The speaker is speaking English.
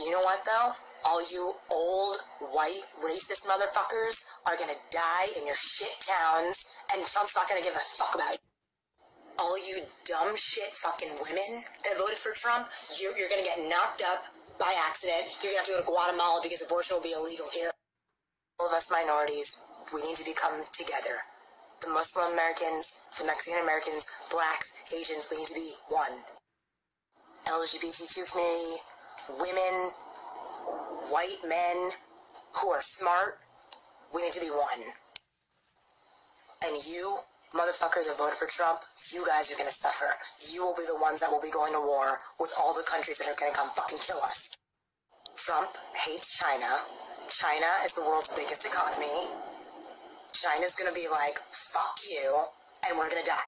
You know what though? All you old white racist motherfuckers are gonna die in your shit towns, and Trump's not gonna give a fuck about you. All you dumb shit fucking women that voted for Trump, you're, you're gonna get knocked up by accident. You're gonna have to go to Guatemala because abortion will be illegal here. All of us minorities, we need to become together. The Muslim Americans, the Mexican Americans, blacks, Asians, we need to be one. LGBTQ community, women, white men who are smart, we need to be one. And you, motherfuckers that voted for Trump, you guys are gonna suffer. You will be the ones that will be going to war with all the countries that are gonna come fucking kill us. Trump hates China. China is the world's biggest economy. China's gonna be like, fuck you, and we're gonna die.